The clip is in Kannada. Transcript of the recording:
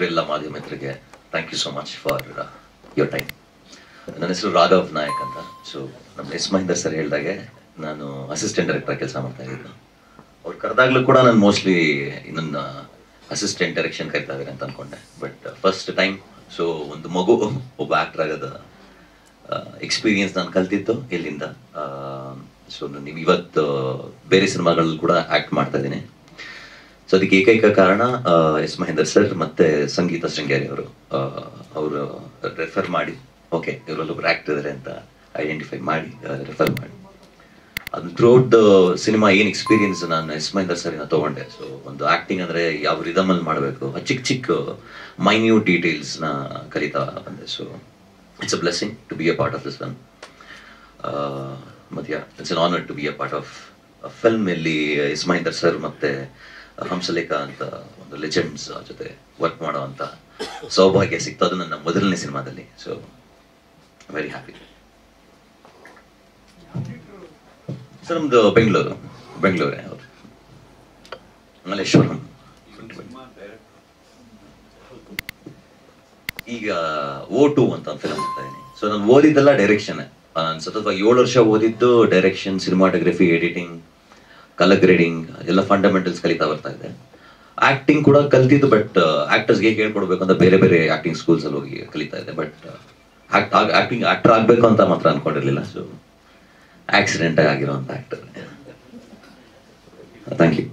ಬಂದಿರೋ ಮಾಧ್ಯಮ ಮಿತ್ರರಿಗೆ thank you so much for your time ನನ್ನ ಹೆಸರು ರಾಘವ್ ನಾಯಕ್ ಅಂತ. ಸೊ ನಮ್ಮ ಎಸ್ ಮಹೇಂದರ್ ಸರ್ ಹೇಳ್ದಾಗೆ ನಾನು ಅಸಿಸ್ಟೆಂಟ್ ಡೈರೆಕ್ಟರ್ ಕೆಲಸ ಮಾಡ್ತಾ ಇದ್ದೆ ಅವ್ರು ಕರೆದಾಗ್ಲೂ ಕೂಡ ನಾನು ಮೋಸ್ಟ್ಲಿ ನನ್ನ ಅಸಿಸ್ಟೆಂಟ್ ಡೈರೆಕ್ಷನ್ ಕರಿತಾ ಇದ್ದಾರೆ ಅಂತ ಅನ್ಕೊಂಡೆ. ಬಟ್ ಫಸ್ಟ್ ಟೈಮ್ ಸೊ ಒಂದು ಮಗು, ಒಬ್ಬ ಆಕ್ಟರ್ ಆಗದ ಎಕ್ಸ್ಪೀರಿಯನ್ಸ್ ನಾನು ಕಲ್ತಿತ್ತು ಇಲ್ಲಿಂದ. ಸೊ ನೀವು ಇವತ್ತು, ಬೇರೆ ಸಿನಿಮಾಗಳಲ್ಲಿ ಕೂಡ ಆಕ್ಟ್ ಮಾಡ್ತಾ ಇದ್ದೀನಿ. ಸೊ ಅದಕ್ಕೆ ಏಕೈಕ ಕಾರಣ ಎಸ್ ಮಹೇಂದರ್ ಸರ್ ಮತ್ತೆ ಸಂಗೀತ ಶೃಂಗೇರಿ ಅವರು ಅವರು ರೆಫರ್ ಮಾಡಿ ಓಕೆ ಇವರಲ್ಲೊಬ್ರು ಆಕ್ಟ್ ಇದಾರೆ ಅಂತ ಐಡೆಂಟಿಫೈ ಮಾಡಿ ರೆಫರ್ ಮಾಡಿ. ಅದು ದ ಸಿನಿಮಾ ಏನ್ ಎಕ್ಸ್ಪೀರಿಯನ್ಸ್ ನಾನು ಎಸ್ ಮಹೇಂದರ್ ಸರ್ ತಗೊಂಡೆ. ಸೊ ಒಂದು ಆಕ್ಟಿಂಗ್ ಅಂದ್ರೆ ಯಾವ ರಿದಮಲ್ಲಿ ಮಾಡಬೇಕು ಚಿಕ್ಕ ಚಿಕ್ಕ ಮೈನ್ಯೂಟ್ ಡೀಟೇಲ್ಸ್ನ ಕಲಿತಾ ಬಂದೆ. So it's a blessing to be a part of this film ಮತ್ತೆ it's an honour to be a part of film ಇಲ್ಲಿ ಎಸ್ ಮಹೇಂದರ್ ಸರ್ ಮತ್ತೆ ಹಂಸಲೇಖ ಅಂತ ಒಂದು ಲೆಜೆಂಡ್ಸ್ ಜೊತೆ ವರ್ಕ್ ಮಾಡೋ ಅಂತ ಸೌಭಾಗ್ಯ ಸಿಕ್ತು ನನ್ನ ಮೊದಲನೇ ಸಿನಿಮಾದಲ್ಲಿ. ಸೊ ವೆರಿ ಹ್ಯಾಪಿ ಸರ್, ನಮ್ದು ಬೆಂಗಳೂರು, ಬೆಂಗಳೂರೇ ಹೌದು. ಮಲ್ಲೇಶ್ವರಂ. ಈಗ ಓ ಟು ಅಂತ ಫಿಲಮ್ ಮಾಡ್ತಾ ಇದ್ದೀನಿ. ಸೊ ನಾನು ಓದಿದ್ದೆಲ್ಲ ಡೈರೆಕ್ಷನ್ ನಾನು ಸತತವಾಗಿ ಏಳು ವರ್ಷ ಓದಿದ್ದು direction cinematography editing colour grading ಎಲ್ಲ ಫಂಡಮೆಂಟಲ್ಸ್ ಕಲಿತಾ ಬರ್ತಾ ಇದೆ. ಆಕ್ಟಿಂಗ್ ಕೂಡ ಕಲ್ತಿದ್ದು ಬಟ್ ಆಕ್ಟರ್ಸ್ಗೆ ಹೇಗೆ ಹೇಳ್ಕೊಡ್ಬೇಕು ಅಂತ ಬೇರೆ ಬೇರೆ ಆಕ್ಟಿಂಗ್ ಸ್ಕೂಲ್ಸ್ ಅಲ್ಲಿ ಹೋಗಿ ಕಲಿತಾ ಇದೆ. ಬಟ್ ಆಕ್ಟಿಂಗ್ ಆಕ್ಟರ್ ಆಗ್ಬೇಕು ಅಂತ ಮಾತ್ರ ಅನ್ಕೊಂಡಿರ್ಲಿಲ್ಲ. ಸೊ ಆಕ್ಸಿಡೆಂಟ್ ಆಗಿರುವಂತ ಆಕ್ಟರ್ ಥ್ಯಾಂಕ್ ಯು